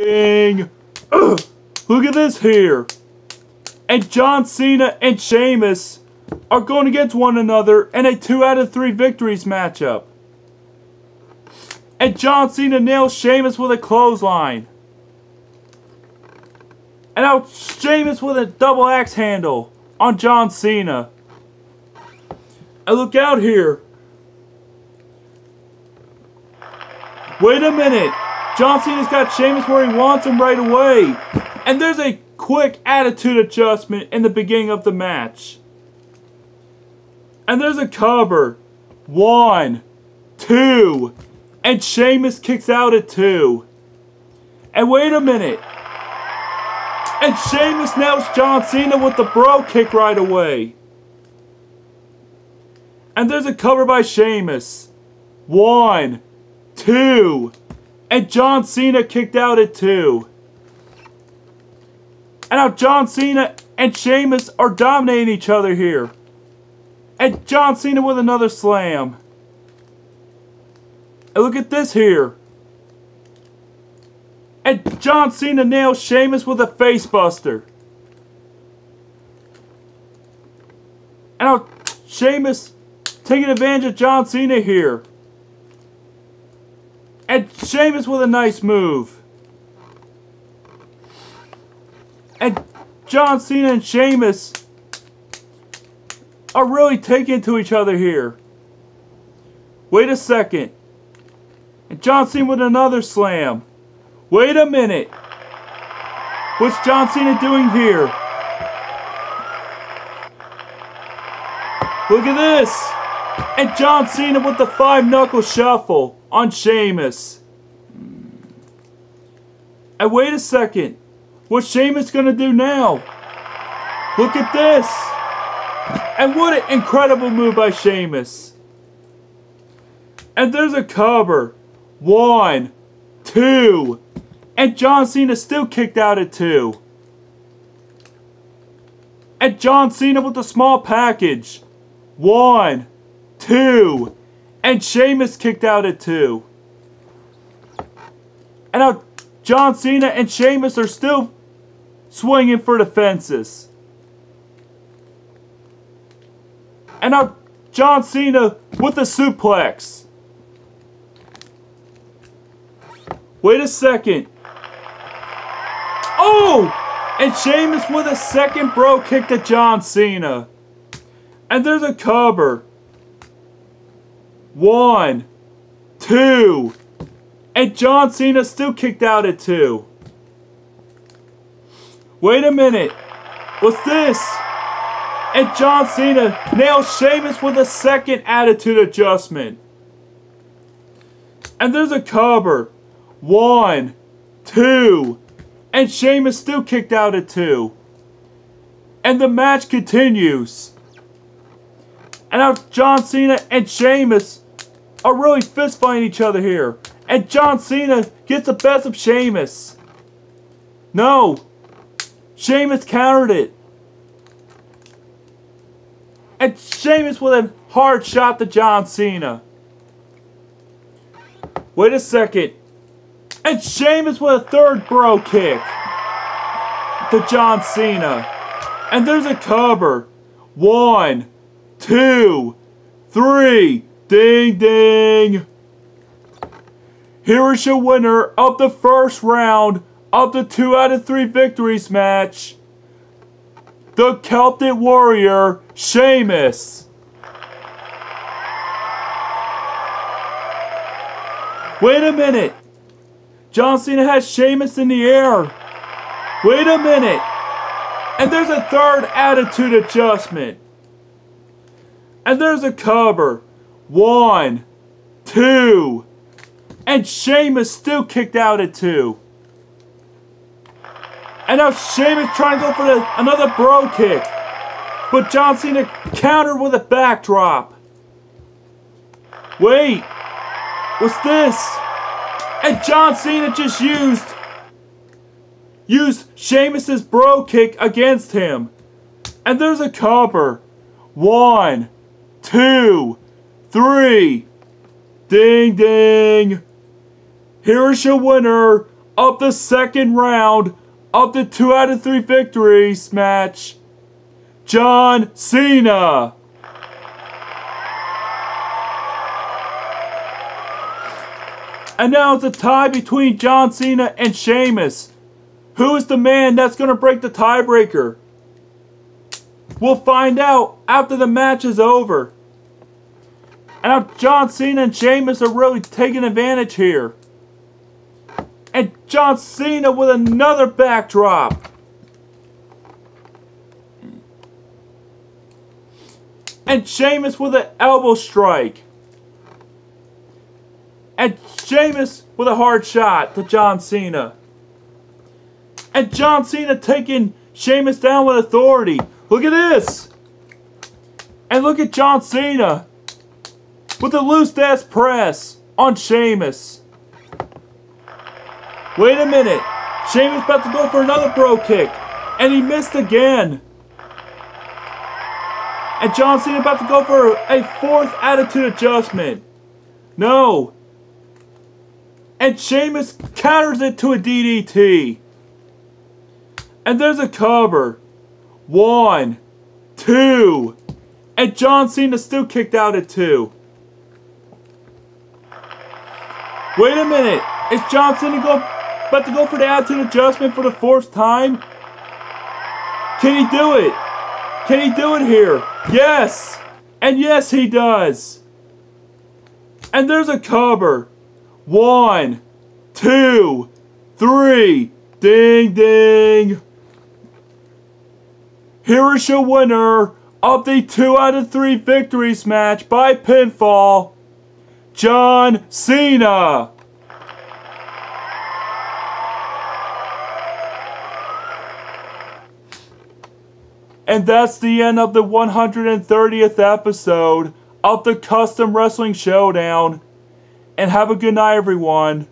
Ugh, look at this here. And John Cena and Sheamus are going against one another in a two out of three victories matchup. And John Cena nails Sheamus with a clothesline. And now Sheamus with a double axe handle on John Cena. And look out here. Wait a minute. John Cena's got Sheamus where he wants him right away. And there's a quick attitude adjustment in the beginning of the match. And there's a cover. One, two, and Sheamus kicks out at two. And wait a minute. And Sheamus nails John Cena with the brogue kick right away. And there's a cover by Sheamus. One, two, and John Cena kicked out at two. And now John Cena and Sheamus are dominating each other here. And John Cena with another slam. And look at this here. And John Cena nails Sheamus with a facebuster. And now Sheamus taking advantage of John Cena here. And Sheamus with a nice move. And John Cena and Sheamus are really taking to each other here. Wait a second. And John Cena with another slam. Wait a minute. What's John Cena doing here? Look at this. And John Cena with the five knuckle shuffle on Sheamus. And wait a second. What's Sheamus gonna do now? Look at this. And what an incredible move by Sheamus. And there's a cover. One, two, and John Cena still kicked out at two. And John Cena with the small package. One, two, and Sheamus kicked out at two. And now John Cena and Sheamus are still swinging for the fences. And now John Cena with a suplex. Wait a second. Oh! And Sheamus with a second brogue kick to John Cena. And there's a cover. One, two, and John Cena still kicked out at two. Wait a minute. What's this? And John Cena nails Sheamus with a second attitude adjustment. And there's a cover. One, two, and Sheamus still kicked out at two. And the match continues. And now John Cena and Sheamus are really fist fighting each other here. And John Cena gets the best of Sheamus. No. Sheamus countered it. And Sheamus with a hard shot to John Cena. Wait a second. And Sheamus with a third brogue kick to John Cena. And there's a cover. One, two, three. Ding ding. Here is your winner of the first round of the 2 out of 3 victories match. The Celtic Warrior, Sheamus. Wait a minute. John Cena has Sheamus in the air. Wait a minute. And there's a third attitude adjustment. And there's a cover. One, two, and Sheamus still kicked out at two. And now Sheamus trying to go for the, another brogue kick. But John Cena countered with a backdrop. Wait. What's this? And John Cena just used used Sheamus's brogue kick against him. And there's a cover. One, two, three. Ding ding. Here is your winner of the second round of the 2 out of 3 victories match, John Cena. And now it's a tie between John Cena and Sheamus. Who is the man that's going to break the tiebreaker? We'll find out after the match is over. And now John Cena and Sheamus are really taking advantage here. And John Cena with another backdrop. And Sheamus with an elbow strike. And Sheamus with a hard shot to John Cena. And John Cena taking Sheamus down with authority. Look at this. And look at John Cena with a Lou Thesz press on Sheamus. Wait a minute. Sheamus about to go for another brogue kick. And he missed again. And John Cena about to go for a fourth attitude adjustment. No. And Sheamus counters it to a DDT. And there's a cover. One, two. And John Cena still kicked out at two. Wait a minute. Is Johnson Cena go, about to go for the attitude adjustment for the fourth time? Can he do it? Can he do it here? Yes. And yes, he does. And there's a cover. One, two, three. Ding, ding. Here is your winner of the 2 out of 3 victories match by pinfall, John Cena. And that's the end of the 130th episode of the Custom Wrestling Showdown. And have a good night, everyone.